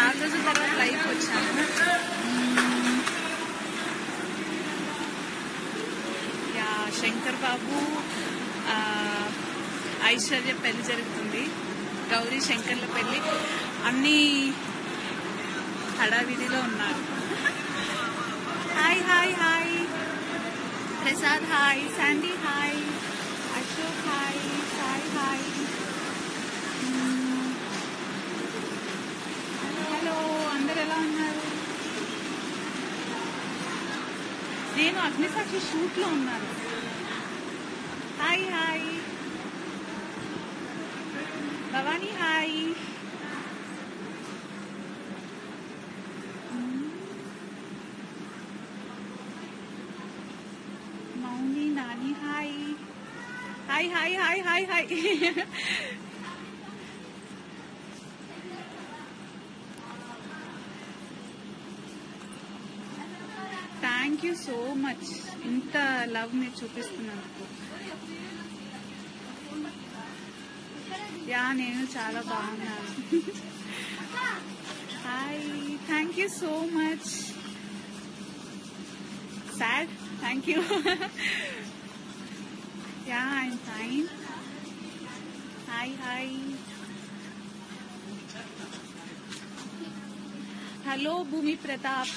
చాలా రోజుల తర్వాత లైఫ్ వచ్చాను. యా శంకర్ బాబు ఐశ్వర్య పెళ్ళి జరుగుతుంది. గౌరీ శంకర్ల పెళ్ళి. అన్ని హడావిడిలో ఉన్నారు. Hi hi hi Prasad hi Sandy hi Ashok hi Sai hi మ్మ్. హలో అందరు ఎలా ఉన్నారు నేను అగ్నిసాక్షి షూట్లో ఉన్నాను. Hi hi. Bhavani hi. Mouni Nani hi. Hi hi hi hi hi. Thank you so much. ఇంత లవ్ మీరు చూపిస్తున్నందుకు. యా నేను చాలా బాగున్నాను. Hi thank you so much. Sad thank you. Yeah I'm fine. Hi hi. Hello Bhoomi Pratap.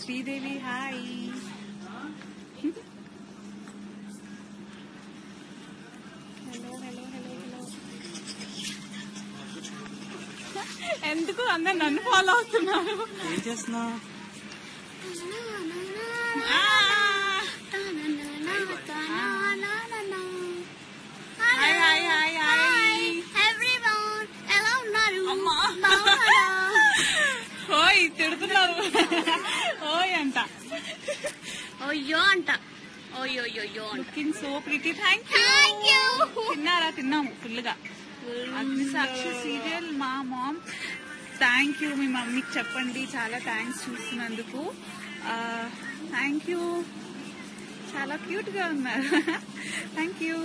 Sridevi hi. Hello hello hello hello ఎందుకు అందరు నన్ను follow అవుతున్నారు? ఏం చేస్తున్నావు? హాయ్ అయ్యో అంట. Looking so pretty thank you. తిన్నారా? తిన్నాము ఫుల్గా అగ్నిసాక్షి సీరియల్ మా మామ్. థ్యాంక్ యూ మీ మమ్మీకి చెప్పండి. చాలా థ్యాంక్స్ చూస్తున్నందుకు థ్యాంక్ యూ చాలా క్యూట్గా ఉన్నారు. థ్యాంక్ యూ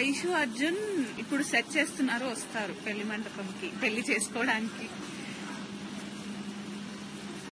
ఐషు అర్జున్ ఇప్పుడు సెట్ చేస్తున్నారు వస్తారు పెళ్ళి మండపంకి పెళ్ళి చేసుకోవడానికి.